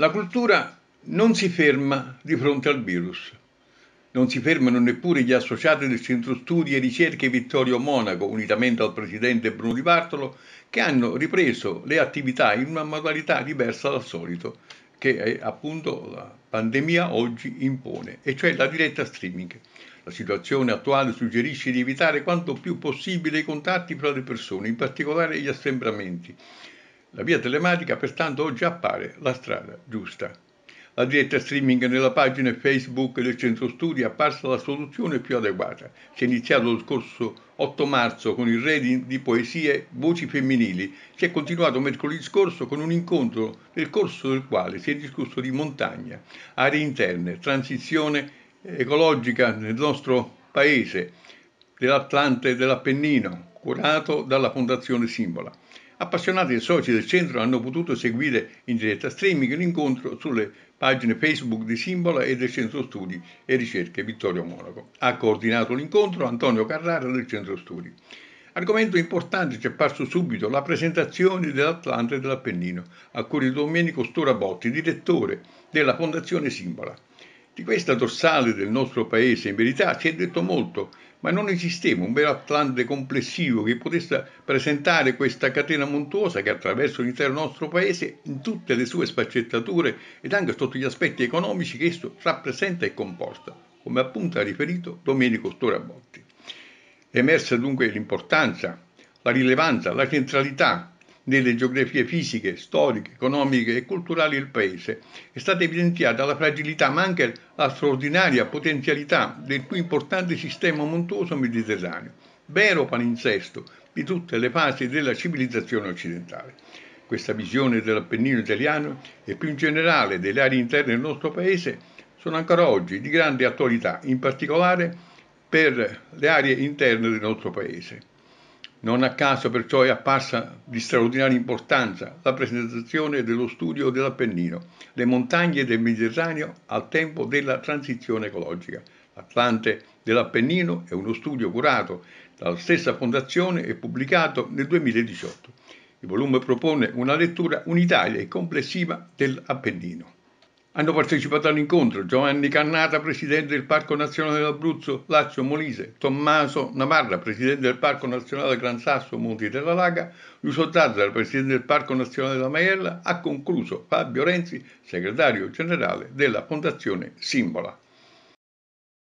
La cultura non si ferma di fronte al virus. Non si fermano neppure gli associati del Centro Studi e Ricerche Vittorio Monaco, unitamente al presidente Bruno Di Bartolo, che hanno ripreso le attività in una modalità diversa dal solito, che è appunto la pandemia oggi impone, e cioè la diretta streaming. La situazione attuale suggerisce di evitare quanto più possibile i contatti fra le persone, in particolare gli assembramenti. La via telematica pertanto oggi appare la strada giusta. La diretta streaming nella pagina Facebook del Centro Studi è apparsa la soluzione più adeguata. Si è iniziato lo scorso 8 marzo con il reading di poesie Voci femminili. Si è continuato mercoledì scorso con un incontro nel corso del quale si è discusso di montagna, aree interne, transizione ecologica nel nostro paese, dell'Atlante e dell'Appennino, curato dalla Fondazione Simbola. Appassionati e soci del centro hanno potuto seguire in diretta streaming l'incontro sulle pagine Facebook di Simbola e del Centro Studi e Ricerche Vittorio Monaco. Ha coordinato l'incontro Antonio Carrara del Centro Studi. Argomento importante ci è apparso subito la presentazione dell'Atlante e dell'Appennino, a cui di Domenico Storabotti, direttore della Fondazione Simbola. Di questa dorsale del nostro paese, in verità, si è detto molto, ma non esisteva un vero Atlante complessivo che potesse presentare questa catena montuosa che attraverso l'intero nostro paese in tutte le sue sfaccettature ed anche sotto gli aspetti economici che esso rappresenta e comporta, come appunto ha riferito Domenico Storabotti. È emersa dunque l'importanza, la rilevanza, la centralità nelle geografie fisiche, storiche, economiche e culturali del Paese. È stata evidenziata la fragilità ma anche la straordinaria potenzialità del più importante sistema montuoso mediterraneo, vero palinsesto di tutte le fasi della civilizzazione occidentale. Questa visione dell'Appennino italiano e più in generale delle aree interne del nostro Paese sono ancora oggi di grande attualità, in particolare per le aree interne del nostro Paese. Non a caso perciò è apparsa di straordinaria importanza la presentazione dello studio dell'Appennino, le montagne del Mediterraneo al tempo della transizione ecologica. L'Atlante dell'Appennino è uno studio curato dalla stessa fondazione e pubblicato nel 2018. Il volume propone una lettura unitaria e complessiva dell'Appennino. Hanno partecipato all'incontro Giovanni Cannata, presidente del Parco Nazionale dell'Abruzzo, Lazio Molise, Tommaso Navarra, presidente del Parco Nazionale Gran Sasso, Monti della Laga, Lucio Zazzara, presidente del Parco Nazionale della Maiella, ha concluso Fabio Renzi, segretario generale della Fondazione Simbola.